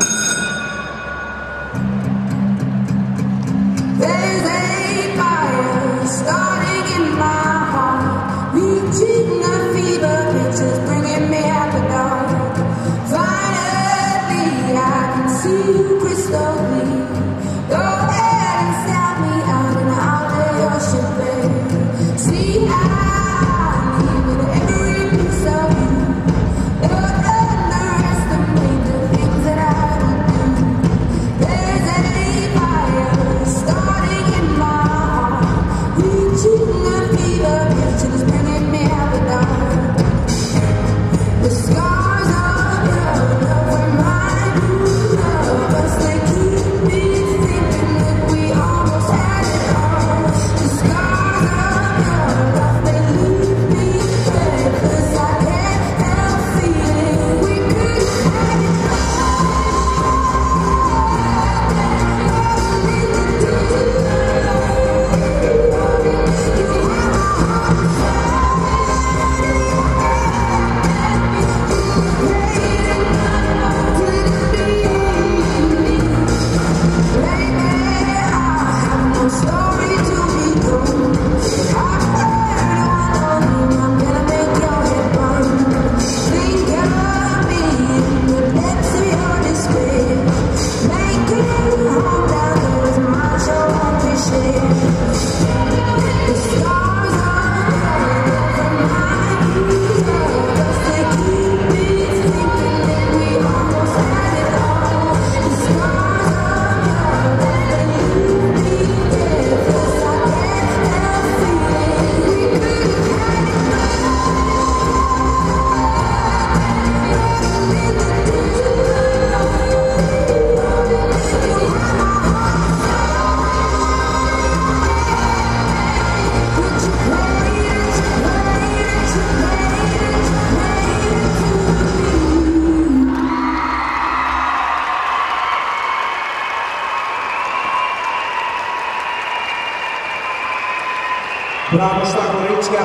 you Lá no Sagoretti, que é a